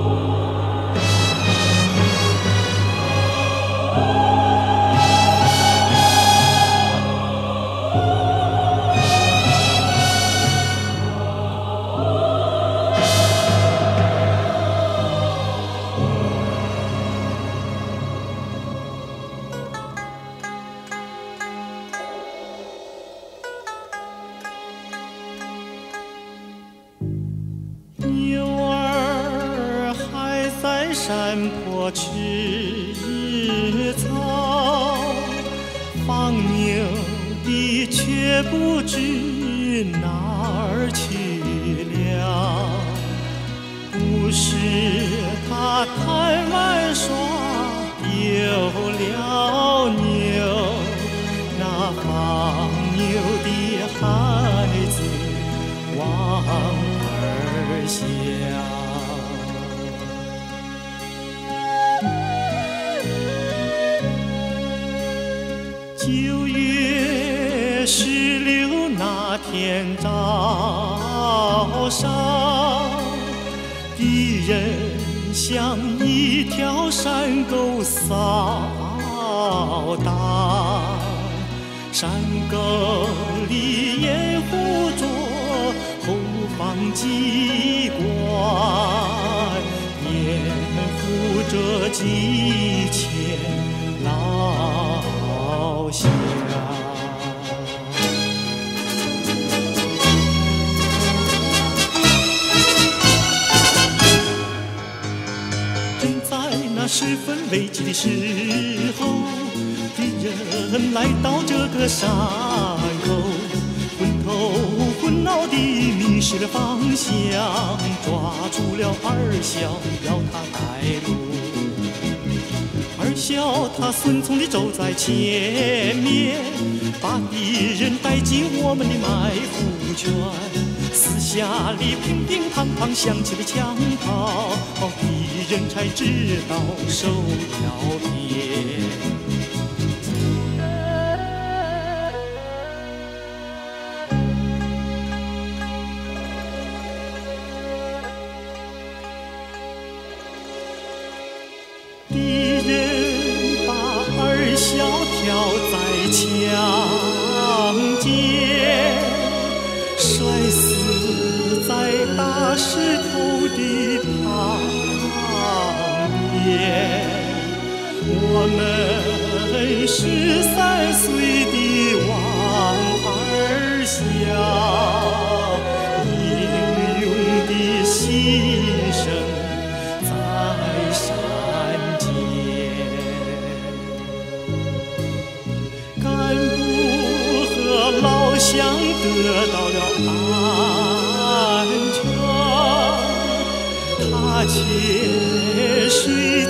Oh. 山坡吃草，放牛的却不知哪儿去了。不是他太玩耍丢了牛，那放牛的孩子望儿笑。早上，敌人像一条山沟扫荡，山沟里掩护着后方机正在那十分危急的时候，敌人来到这个山口，昏头昏脑地迷失了方向，抓住了二小，要他带路。二小他顺从地走在前面，把敌人带进我们的埋伏圈。四下里乒乒乓乓响起了枪炮，敌人才知道手要变。敌人把二小挑在墙间，摔大石头的旁边。我们十三岁的王二小，英勇的牺牲在山间。干部和老乡得到了安全，他